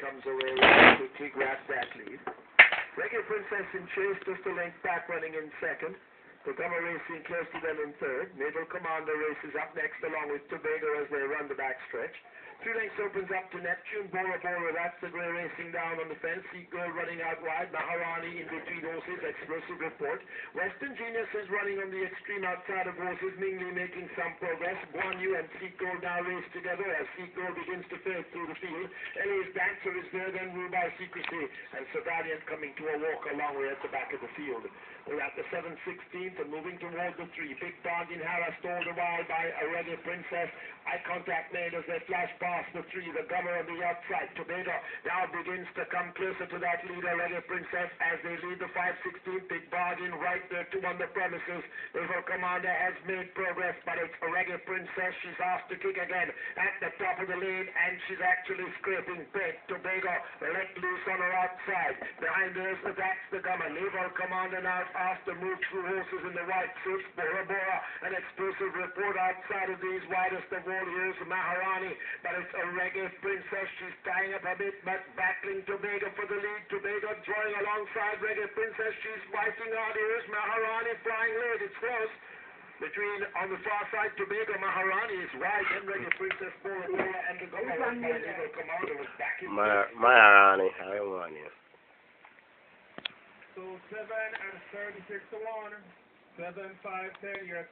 comes away Tig Rat that lead. Reggae Princess in chase, just a length back running in second. Tacoma Racing close to them in third. Naval Commander races up next along with Tobago as they run the backstretch. Three lengths opens up to Neptune, Bora Bora, that's the grey racing down on the fence. Seat Girl running out wide, Maharani in between horses, explosive report. Western Genius is running on the extreme outside of horses, Mingli making some progress. Guan Yu and Seat Girl now race together as Seat Girl begins to fade through the field. Ellie's Dancer is there, then by Secrecy, and Savaliant coming to a walk a long way at the back of the field. We're at the 716th and moving toward the 3. Big Bargain harassed all the while by a Reggae Princess. Eye contact made as they flash past the 3. The gunner on the outside, Tobago, now begins to come closer to that leader, Reggae Princess, as they lead the 516. Big Bargain right there, two on the premises. River Commander has made progress, but it's a Reggae Princess. She's asked to kick again at the top of the lane, and she's actually scraping big. Tobago let loose on her outside. Behind her, so that's the gunner. Naval Commander now asked to move through horses in the white suits. Bora Bora, an explosive report outside of these widest of all here's Maharani, but it's a reggae princess. She's tying up a bit, but battling Tobago for the lead. Tobago drawing alongside reggae princess. She's wiping out here's Maharani flying late. It's close. Between on the far side, Tobago Maharani is wide, and reggae princess Bora Bora and the governor by Naval Commander was back in. Ma Maharani, I want you. So seven and thirty-six to one. Seven, five, ten, you're at